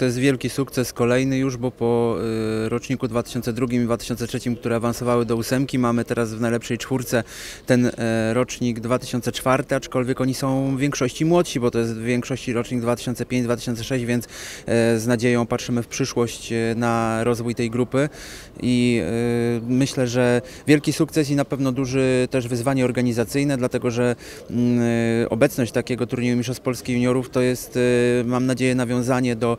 To jest wielki sukces, kolejny już, bo po y, roczniku 2002 i 2003, które awansowały do ósemki, mamy teraz w najlepszej czwórce ten e, rocznik 2004, aczkolwiek oni są w większości młodsi, bo to jest w większości rocznik 2005-2006, więc e, z nadzieją patrzymy w przyszłość e, na rozwój tej grupy. I myślę, że wielki sukces i na pewno duży też wyzwanie organizacyjne, dlatego że mm, obecność takiego turnieju Mistrzostw Polski Juniorów to jest, mam nadzieję, nawiązanie do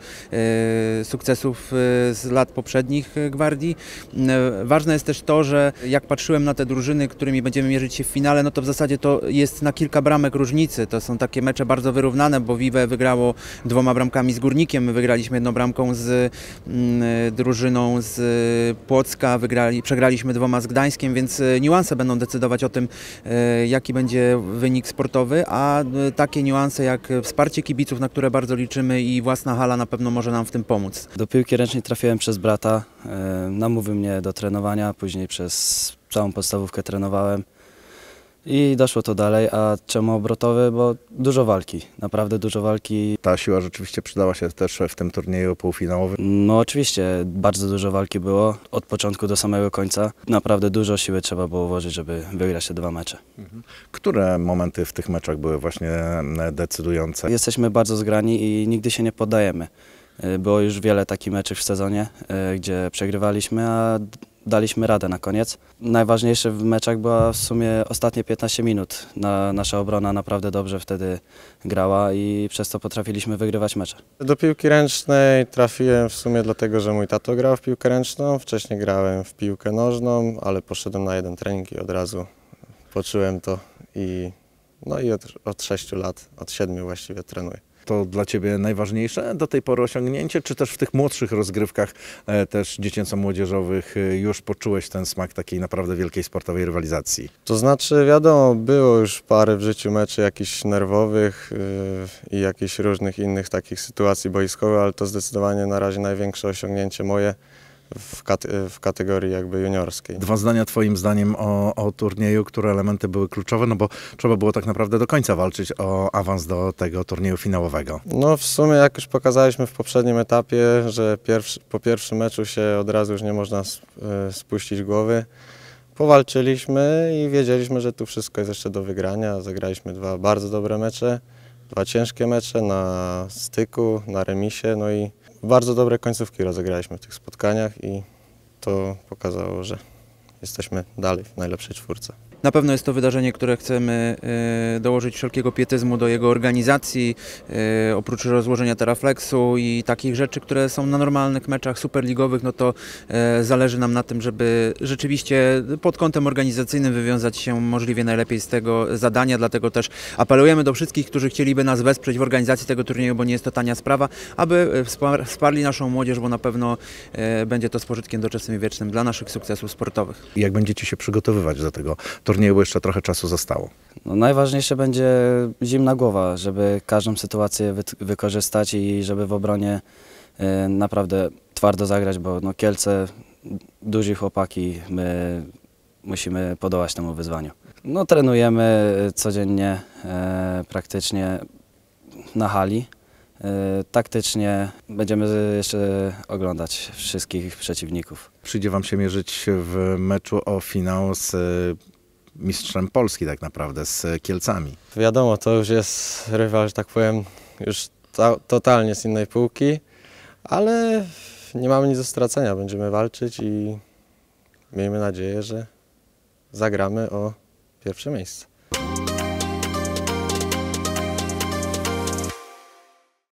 sukcesów e, z lat poprzednich e, Gwardii. E, Ważne jest też to, że jak patrzyłem na te drużyny, którymi będziemy mierzyć się w finale, no to w zasadzie to jest na kilka bramek różnicy. To są takie mecze bardzo wyrównane, bo Vive wygrało dwoma bramkami z Górnikiem, my wygraliśmy jedną bramką z mm, e, drużyną z e, Płocka, wygrali, przegraliśmy dwoma z Gdańskiem, więc e, niuanse będą decydować o tym, e, jaki będzie wynik sportowy, a e, takie niuanse jak wsparcie kibiców, na które bardzo liczymy i własna hala na pewno może nam w tym pomóc. Do piłki ręcznej trafiłem przez brata. e, Namówił mnie do trenowania, później przez całą podstawówkę trenowałem. I doszło to dalej, a czemu obrotowy? Bo dużo walki, naprawdę dużo walki. Ta siła rzeczywiście przydała się też w tym turnieju półfinałowym. No oczywiście, bardzo dużo walki było, od początku do samego końca. Naprawdę dużo siły trzeba było włożyć, żeby wygrać te dwa mecze. Które momenty w tych meczach były właśnie decydujące? Jesteśmy bardzo zgrani i nigdy się nie poddajemy. E, Było już wiele takich meczów w sezonie, e, gdzie przegrywaliśmy, a daliśmy radę na koniec. Najważniejsze w meczach była w sumie ostatnie 15 minut. Na, nasza obrona naprawdę dobrze wtedy grała i przez to potrafiliśmy wygrywać mecze. Do piłki ręcznej trafiłem w sumie dlatego, że mój tato grał w piłkę ręczną. Wcześniej grałem w piłkę nożną, ale poszedłem na jeden trening i od razu poczułem to. I, no i od, od 6 lat, od 7 właściwie trenuję. To dla Ciebie najważniejsze? Do tej pory osiągnięcie, czy też w tych młodszych rozgrywkach, e, też dziecięco-młodzieżowych, e, już poczułeś ten smak takiej naprawdę wielkiej sportowej rywalizacji? To znaczy, wiadomo, było już parę w życiu meczy jakichś nerwowych yy, i jakichś różnych innych takich sytuacji boiskowych, ale to zdecydowanie na razie największe osiągnięcie moje w, kate- w kategorii jakby juniorskiej. Dwa zdania Twoim zdaniem o, o turnieju, które elementy były kluczowe, no bo trzeba było tak naprawdę do końca walczyć o awans do tego turnieju finałowego. No w sumie jak już pokazaliśmy w poprzednim etapie, że pierwszy, po pierwszym meczu się od razu już nie można e, spuścić głowy. Powalczyliśmy i wiedzieliśmy, że tu wszystko jest jeszcze do wygrania. Zagraliśmy dwa bardzo dobre mecze, dwa ciężkie mecze na styku, na remisie, no i bardzo dobre końcówki rozegraliśmy w tych spotkaniach i to pokazało, że jesteśmy dalej w najlepszej czwórce. Na pewno jest to wydarzenie, które chcemy e, dołożyć wszelkiego pietyzmu do jego organizacji, e, oprócz rozłożenia terafleksu i takich rzeczy, które są na normalnych meczach superligowych, no to e, zależy nam na tym, żeby rzeczywiście pod kątem organizacyjnym wywiązać się możliwie najlepiej z tego zadania, dlatego też apelujemy do wszystkich, którzy chcieliby nas wesprzeć w organizacji tego turnieju, bo nie jest to tania sprawa, aby wspar- wsparli naszą młodzież, bo na pewno będzie to z pożytkiem doczesnym i wiecznym dla naszych sukcesów sportowych. Jak będziecie się przygotowywać do tego turnieju, bo jeszcze trochę czasu zostało? No, najważniejsze będzie zimna głowa, żeby każdą sytuację wy- wykorzystać i żeby w obronie e, naprawdę twardo zagrać, bo no, Kielce, duzi chłopaki, my musimy podołać temu wyzwaniu. No, trenujemy codziennie, e, praktycznie na hali. E, taktycznie będziemy jeszcze oglądać wszystkich przeciwników. Przyjdzie Wam się mierzyć w meczu o finał z mistrzem Polski tak naprawdę, z Kielcami. Wiadomo, to już jest rywal, że tak powiem, już to, totalnie z innej półki, ale nie mamy nic do stracenia. Będziemy walczyć i miejmy nadzieję, że zagramy o pierwsze miejsce.